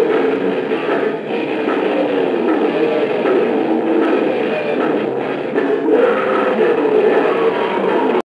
ハハハハ!